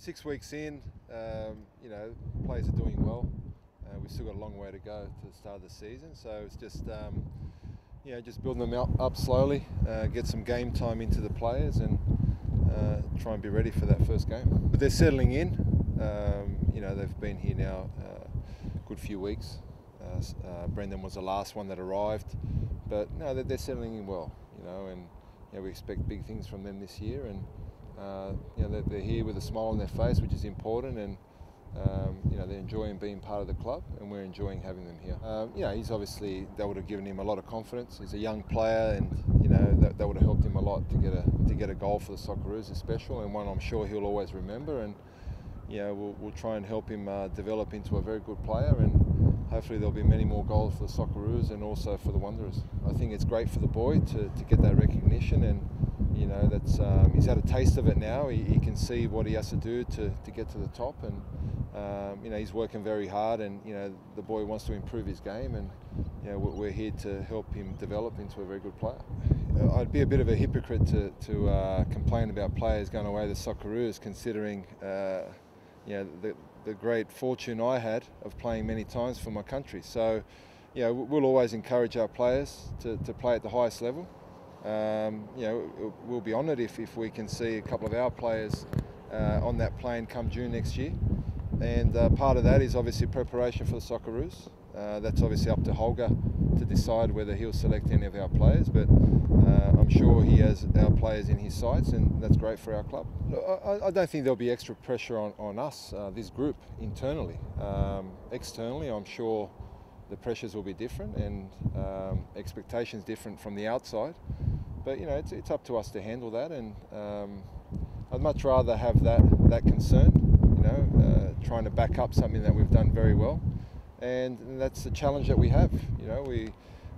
Six weeks in, um, you know, players are doing well. Uh, we've still got a long way to go to the start of the season, so it's just, um, you know, just building them up, up slowly, uh, get some game time into the players, and uh, try and be ready for that first game. But they're settling in. Um, you know, they've been here now uh, a good few weeks. Uh, uh, Brendan was the last one that arrived, but no, they're, they're settling in well. You know, and you know, we expect big things from them this year, and uh, you know, they're, they're, here with a smile on their face, which is important, and um, you know, they're enjoying being part of the club, and we're enjoying having them here. Um, you know, he's obviously that would have given him a lot of confidence. He's a young player, and you know that, that would have helped him a lot to get a to get a goal for the Socceroos, special, and one I'm sure he'll always remember. And you know, we'll, we'll try and help him uh, develop into a very good player, and hopefully there'll be many more goals for the Socceroos and also for the Wanderers. I think it's great for the boy to, to get that recognition and you know that's um, he's had a taste of it now. He, he, can see what he has to do to, to get to the top, and um, you know he's working very hard. And you know the boy wants to improve his game, and you know we're here to help him develop into a very good player. I'd be a bit of a hypocrite to, to uh, complain about players going away to Socceroos, considering uh, you know the, the great fortune I had of playing many times for my country. So, you know, we'll always encourage our players to, to play at the highest level um, you know, we'll be honoured if, if we can see a couple of our players uh, on that plane come June next year. And uh, part of that is obviously preparation for the Socceroos. Uh, that's obviously up to Holger to decide whether he'll select any of our players, but uh, I'm sure he has our players in his sights, and that's great for our club. I, I don't think there'll be extra pressure on, on us, uh, this group, internally. Um, externally, I'm sure the pressures will be different and um, expectations different from the outside but you know, it's, it's up to us to handle that, and um, I'd much rather have that that concern, you know, uh, trying to back up something that we've done very well, and that's the challenge that we have. You know, we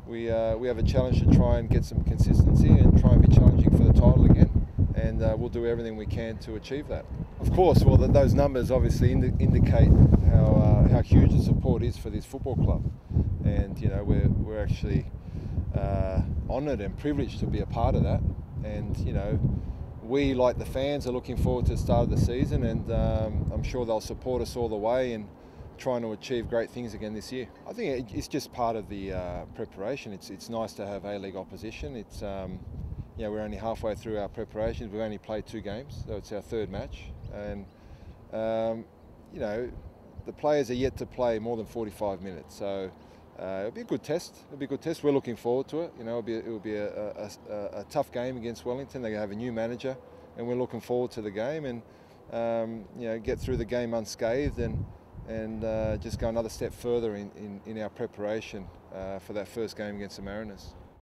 we uh, we have a challenge to try and get some consistency and try and be challenging for the title again, and uh, we'll do everything we can to achieve that. Of course, well, those numbers obviously indi indicate how uh, how huge the support is for this football club, and you know, we're we're actually uh, honoured and privileged to be a part of that. And you know, we like the fans are looking forward to the start of the season, and um, I'm sure they'll support us all the way in trying to achieve great things again this year. I think it's just part of the uh, preparation. It's it's nice to have A-League opposition. It's um, you know, we're only halfway through our preparations. We've only played two games, so it's our third match, and um, you know, the players are yet to play more than 45 minutes. So uh, it'll be a good test. It'll be a good test. We're looking forward to it. You know, it'll be, it'll be a, a, a, a tough game against Wellington. They have a new manager, and we're looking forward to the game and um, you know get through the game unscathed and and uh, just go another step further in, in, in our preparation uh, for that first game against the Mariners.